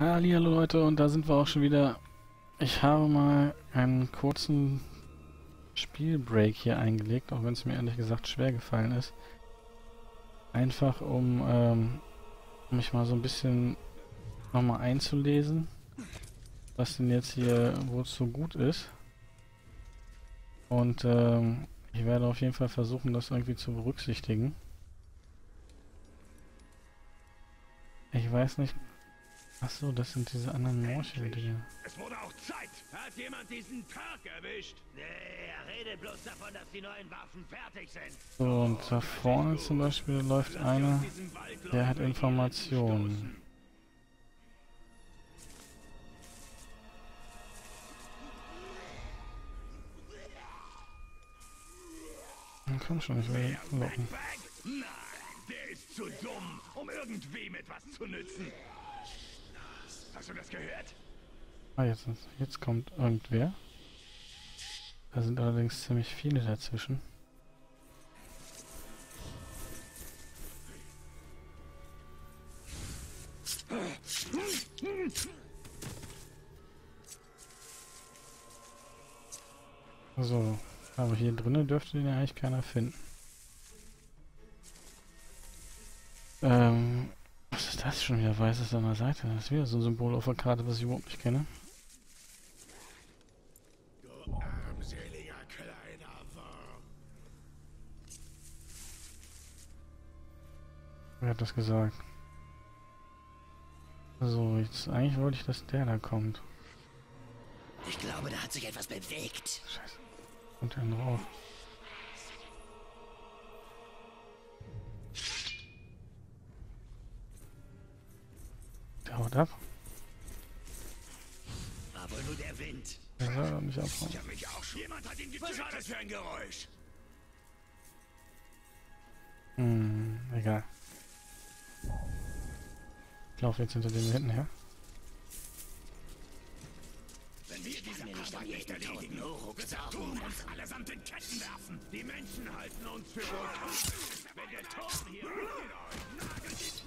Hallo Leute und da sind wir auch schon wieder. Ich habe mal einen kurzen Spielbreak hier eingelegt, auch wenn es mir ehrlich gesagt schwer gefallen ist. Einfach um ähm, mich mal so ein bisschen nochmal einzulesen, was denn jetzt hier wozu gut ist. Und ähm, ich werde auf jeden Fall versuchen, das irgendwie zu berücksichtigen. Ich weiß nicht. Achso, das sind diese anderen Morchel-Dinge. Es wurde auch Zeit. Hat jemand diesen Tag erwischt? Nee, er redet bloß davon, dass die neuen Waffen fertig sind. So, und da vorne zum Beispiel läuft einer, der hat Informationen. Komm schon, ich will locken. Nein, der ist zu dumm, um irgendwem etwas zu nützen. Hast du das gehört? Ah, jetzt, jetzt kommt irgendwer. Da sind allerdings ziemlich viele dazwischen. So, aber hier drinnen dürfte den ja eigentlich keiner finden. Schon wieder? Weißes an der Seite. Das ist wieder so ein Symbol auf der Karte, was ich überhaupt nicht kenne. Du armseliger kleiner Wurm. Wer hat das gesagt? So, jetzt eigentlich wollte ich, dass der da kommt. Ich glaube, da hat sich etwas bewegt. Scheiße. Und dann drauf. Haut ab. Aber nur der Wind. Doch nicht abhauen. Ich hab mich auch schon. Jemand hat ihn getötet. Was war das für ein Geräusch? Hm, egal. Ich laufe jetzt hinter dem hinten her. Wenn wir diese Arbeit nicht erledigen. Tod uns allesamt in Ketten werfen. Die Menschen halten uns für wohl. Wenn der Tod hier nagelt die fest.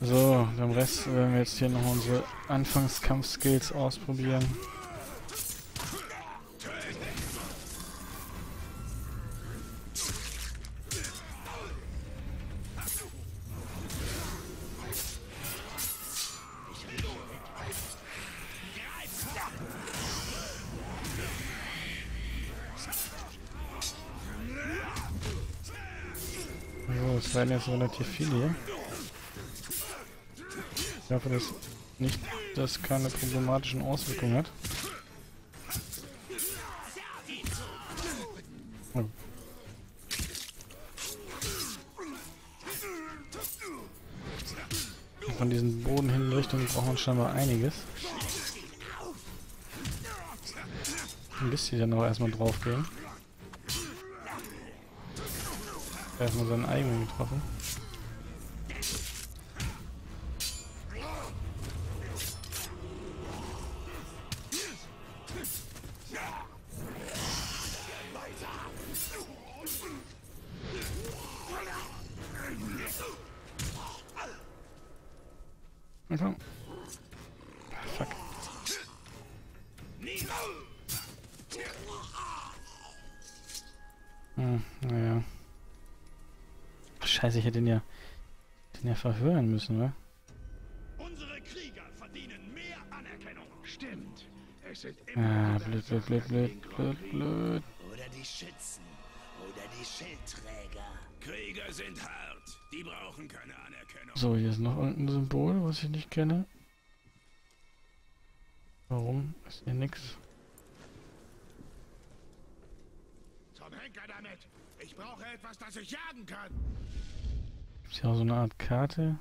So, beim Rest werden wir jetzt hier noch unsere Anfangskampf-Skills ausprobieren. So, es werden jetzt relativ viele hier. Ich hoffe, dass nicht das keine problematischen Auswirkungen hat. Oh. Von diesen Bodenhinrichtungen braucht man scheinbar einiges. Bis die dann aber erstmal drauf gehen. Erstmal seinen eigenen getroffen. Na komm. Ah, Fuck. Hm, naja. Ach, Scheiße, ich hätte den ja, den ja verhören müssen, wa? Unsere Krieger verdienen mehr Anerkennung. Stimmt. Es sind immer Ah, blöd, blöd, blöd, blöd, blöd, blöd. Oder die Schützen. Oder die Schildträger. Krieger sind hart. Die brauchen keine Anerkennung. So, hier ist noch irgendein Symbol, was ich nicht kenne. Warum ist hier nix? Zum Henker damit. Ich brauche etwas, das ich jagen kann. Gibt's hier auch so eine Art Karte?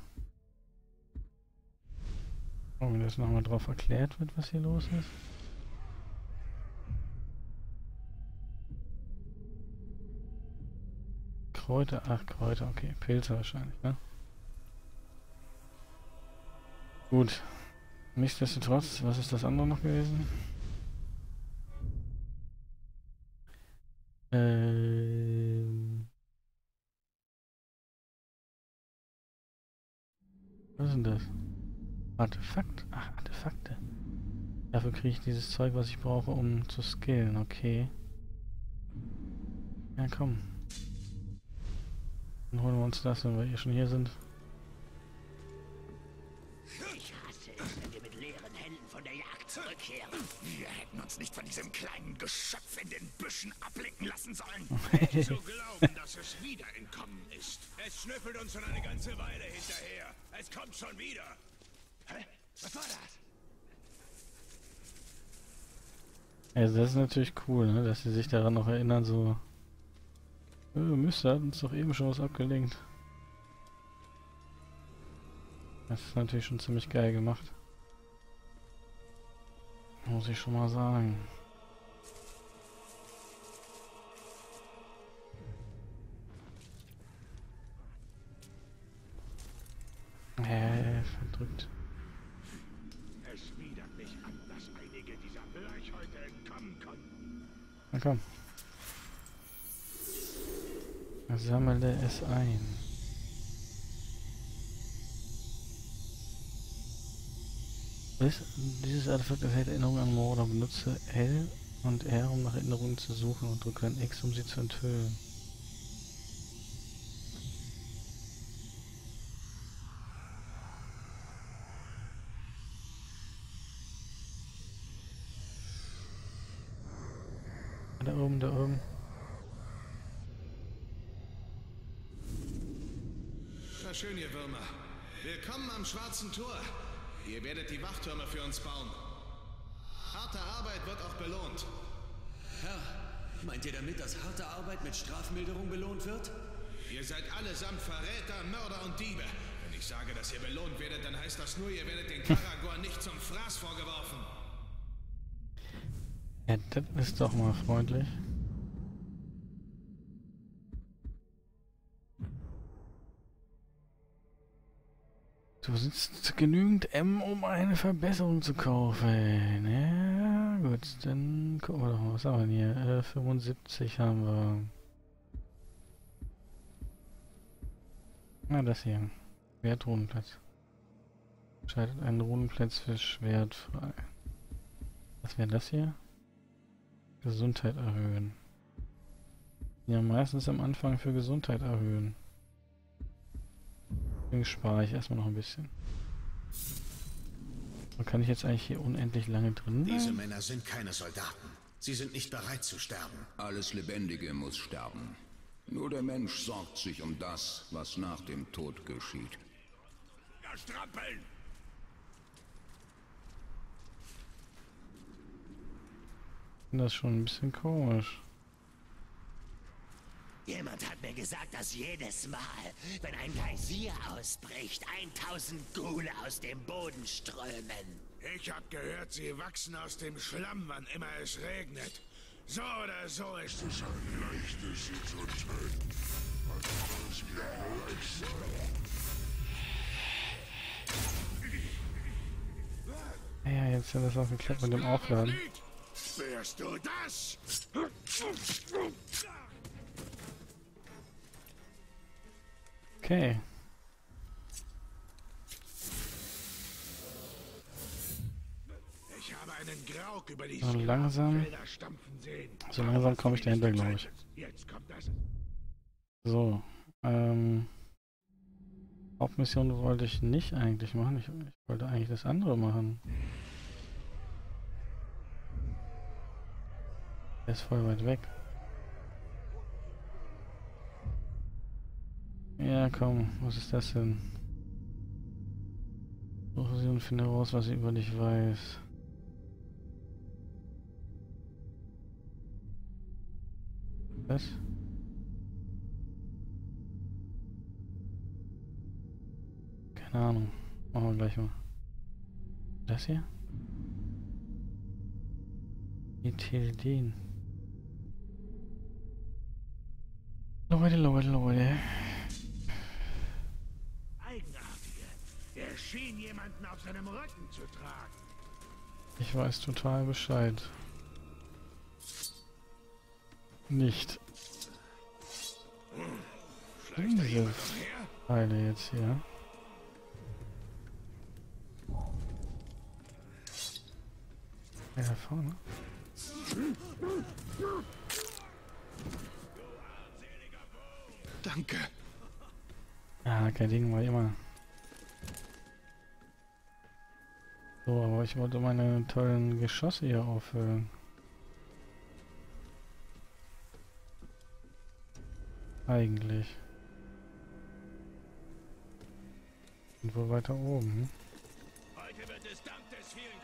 Oh, wenn das nochmal drauf erklärt wird, was hier los ist. Kräuter, ach Kräuter, okay, Pilze wahrscheinlich, ne? Gut. Nichtsdestotrotz, was ist das andere noch gewesen? Ähm. Was ist denn das? Artefakt? Ach, Artefakte. Dafür kriege ich dieses Zeug, was ich brauche, um zu skillen. Okay. Ja, komm. Dann holen wir uns das, wenn wir hier schon hier sind. Ich hasse es, wenn wir mit leeren Händen von der Jagd zurückkehren. Wir hätten uns nicht von diesem kleinen Geschöpf in den Büschen ablenken lassen sollen. zu glauben, dass es wieder entkommen ist. Es schnüffelt uns schon eine ganze Weile hinterher. Es kommt schon wieder. Hä? Was war das? Also das ist natürlich cool, ne? dass sie sich daran noch erinnern, so... Äh, Müsste hat uns doch eben schon was abgelenkt. Das ist natürlich schon ziemlich geil gemacht. Muss ich schon mal sagen. Äh, verdrückt. Na komm. Sammle es ein. Dies- Dieses Artefakt enthält Erinnerungen an Morde. Benutze L und R, um nach Erinnerungen zu suchen und drücke dann X, um sie zu enthüllen. Da oben, da oben. Schön, ihr Würmer. Willkommen am Schwarzen Tor. Ihr werdet die Wachtürme für uns bauen. Harte Arbeit wird auch belohnt. Herr, meint ihr damit, dass harte Arbeit mit Strafmilderung belohnt wird? Ihr seid allesamt Verräter, Mörder und Diebe. Wenn ich sage, dass ihr belohnt werdet, dann heißt das nur, ihr werdet den Karagor nicht zum Fraß vorgeworfen. Ja, das ist doch mal freundlich. Du besitzt genügend M, um eine Verbesserung zu kaufen. Ja, gut, dann gucken wir doch mal, was haben wir denn hier? Äh, 75 haben wir. Na, das hier. Wertrunenplatz. Schaltet einen Runenplatz für Schwert frei. Was wäre das hier? Gesundheit erhöhen. Ja, meistens am Anfang für Gesundheit erhöhen. Deswegen spare ich erstmal noch ein bisschen. Und kann ich jetzt eigentlich hier unendlich lange drin Diese bleiben? Männer sind keine Soldaten. Sie sind nicht bereit zu sterben. Alles Lebendige muss sterben. Nur der Mensch sorgt sich um das, was nach dem Tod geschieht. Ja, strampeln! Das ist schon ein bisschen komisch. Jemand hat mir gesagt, dass jedes Mal, wenn ein Geysir ausbricht, 1000 Gule aus dem Boden strömen. Ich hab gehört, sie wachsen aus dem Schlamm, wann immer es regnet. So oder so ist es ein leichtes, sie zu töten. Mir Ja, ja, jetzt hat das auch geklappt mit dem Aufladen. Spürst du das? Okay. Ich habe einen Grauk über die So langsam. So langsam komme ich dahinter, glaube ich. So. Ähm. Hauptmission wollte ich nicht eigentlich machen. Ich, ich wollte eigentlich das andere machen. Der ist voll weit weg. Ja, komm, was ist das denn? Suche sie und finde heraus, was sie über dich weiß. Was? Keine Ahnung. Machen wir gleich mal. Das hier? Ethylidin. Leute, Leute, Leute. Er schien jemanden auf seinem Rücken zu tragen. Ich weiß total Bescheid. Nicht. Diese hm, Pfeile jetzt hier. Ja, da vorne. Danke. Ja, kein Ding, war immer. So, aber ich wollte meine tollen Geschosse hier auffüllen. Eigentlich. Und wo weiter oben? Heute wird es dank des vielen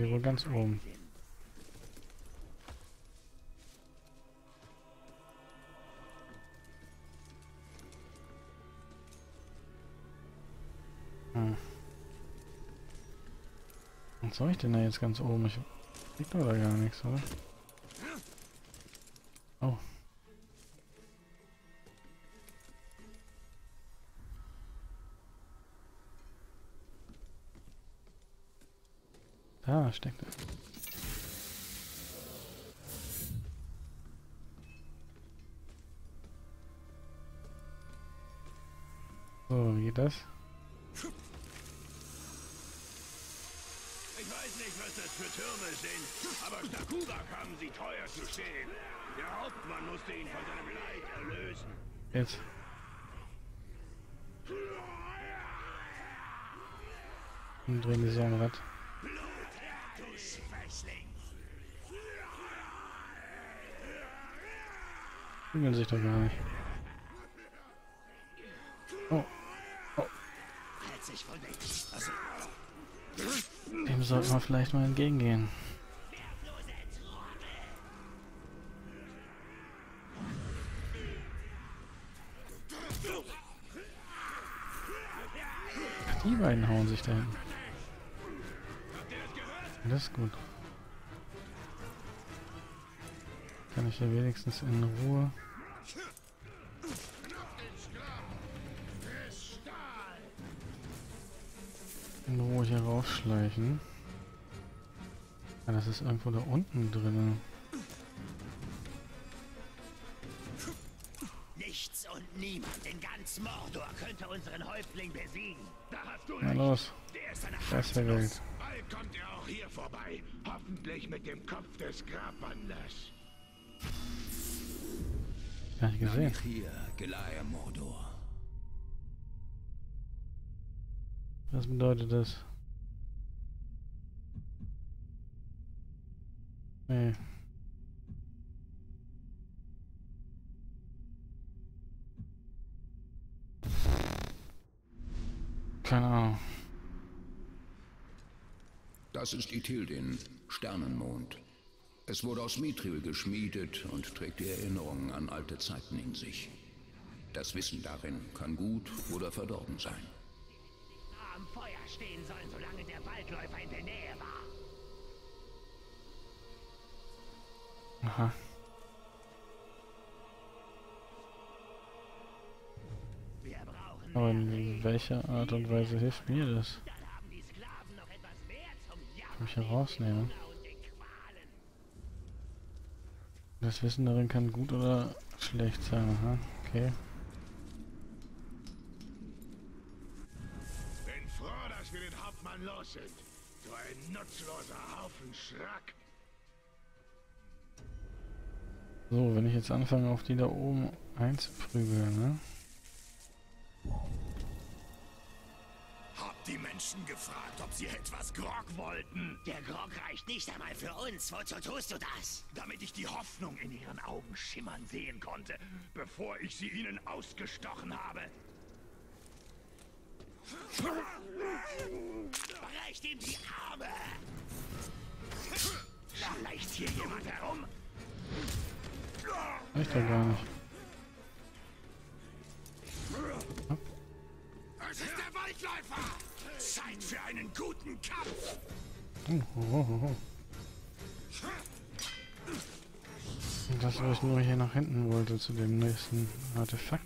die wohl ganz oben. Hm. Was soll ich denn da jetzt ganz oben? Ich krieg da gar nichts, oder? Da steckt. So, wie geht das? Ich weiß nicht, was das für Türme sind, aber Stakubak haben sie teuer zu stehen. Der Hauptmann musste ihn von seinem Leid erlösen. Jetzt. Und drehen die so Prügeln sich doch gar nicht. Oh. Also, dem sollten wir vielleicht mal entgegengehen. Die beiden hauen sich da hinten. Das ist gut. Kann ich ja wenigstens in Ruhe. In Ruhe hier rausschleichen. Ah, das ist irgendwo da unten drin. Nichts und niemand in ganz Mordor könnte unseren Häuptling besiegen. Da hast du Na los, Der ist eine das wäre. Bald kommt er auch hier vorbei. Hoffentlich mit dem Kopf des Grabwanders. Gar nicht gesehen. Was bedeutet das? Nee. Keine Ahnung. Das ist Ithildin, Sternenmond. Es wurde aus Mithril geschmiedet und trägt die Erinnerungen an alte Zeiten in sich. Das Wissen darin kann gut oder verdorben sein. Am Feuer stehen sollen, solange der Waldläufer in der Nähe war. Aha. Wir brauchen Aber in welcher Art und Weise hilft mir das? Dann haben die Sklaven noch etwas mehr zum Kann ich Jammern herausnehmen. und den Qualen. Das Wissen darin kann gut oder schlecht sein. Aha, okay. Bin froh, dass wir den Hauptmann los sind. So ein nutzloser Haufen Schrack. So, wenn ich jetzt anfange, auf die da oben einzuprügeln, ne? Die Menschen gefragt, ob sie etwas Grog wollten. Der Grog reicht nicht einmal für uns. Wozu tust du das? damit ich die Hoffnung in ihren Augen schimmern sehen konnte, bevor ich sie ihnen ausgestochen habe. Brecht ihm die Arme! Schleicht hier jemand herum? Reicht doch gar nicht. Zeit für einen guten Kampf! Das, was ich nur hier nach hinten wollte, zu dem nächsten Artefakt.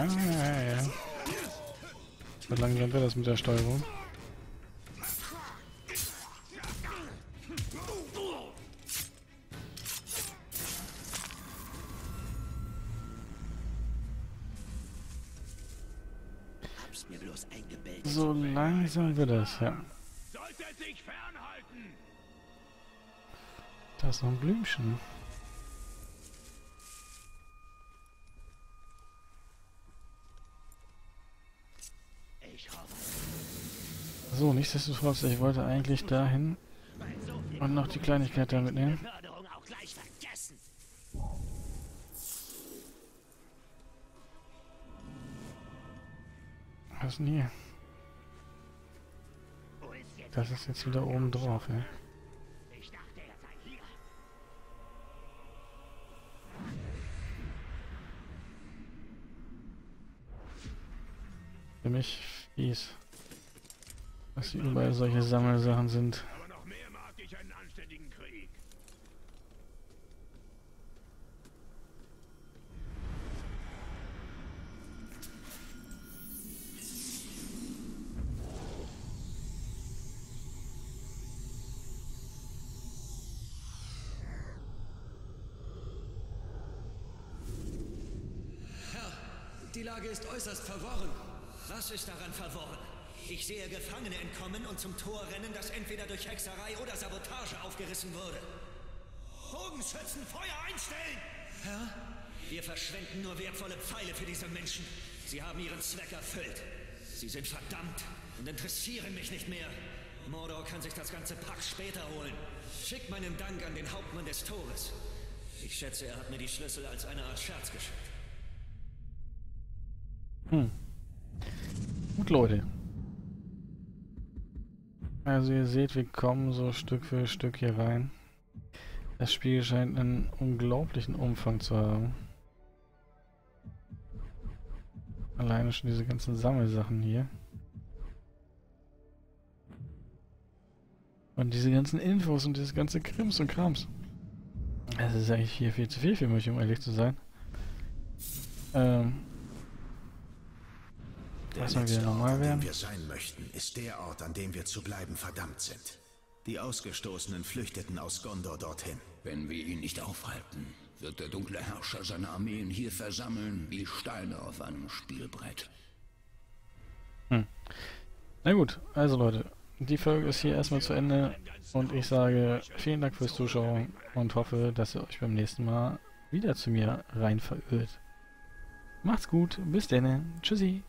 Ja, ja, ja. So langsam wird das mit der Steuerung. Hab's mir bloß eingebildet. So langsam wird das, ja. Sollte sich fernhalten. Da ist noch ein Blümchen. So, nichtsdestotrotz, ich wollte eigentlich dahin und noch die Kleinigkeit da mitnehmen. Was ist denn hier? Das ist jetzt wieder oben drauf, hier. Für mich fies. Hier überall solche Sammelsachen sind. Aber noch mehr mag ich einen anständigen Krieg. Herr, die Lage ist äußerst verworren. Was ist daran verworren? Ich sehe Gefangene entkommen und zum Tor rennen, das entweder durch Hexerei oder Sabotage aufgerissen wurde. Bogenschützen, Feuer einstellen! Herr? Wir verschwenden nur wertvolle Pfeile für diese Menschen. Sie haben ihren Zweck erfüllt. Sie sind verdammt und interessieren mich nicht mehr. Mordor kann sich das ganze Pack später holen. Schick meinen Dank an den Hauptmann des Tores. Ich schätze, er hat mir die Schlüssel als eine Art Scherz geschickt. Gut, Leute. Also ihr seht, wir kommen so Stück für Stück hier rein. Das Spiel scheint einen unglaublichen Umfang zu haben. Alleine schon diese ganzen Sammelsachen hier. Und diese ganzen Infos und dieses ganze Krims und Krams. Das ist eigentlich hier viel zu viel für mich, um ehrlich zu sein. Ähm, Der Lass mal wieder letzte Ort, normal an dem werden. wir sein möchten, ist der Ort, an dem wir zu bleiben verdammt sind. Die Ausgestoßenen flüchteten aus Gondor dorthin. Wenn wir ihn nicht aufhalten, wird der dunkle Herrscher seine Armeen hier versammeln wie Steine auf einem Spielbrett. Na gut, also Leute, die Folge ist hier erstmal zu Ende und ich sage vielen Dank fürs Zuschauen und hoffe, dass ihr euch beim nächsten Mal wieder zu mir rein verirrt. Macht's gut, bis denn, tschüssi.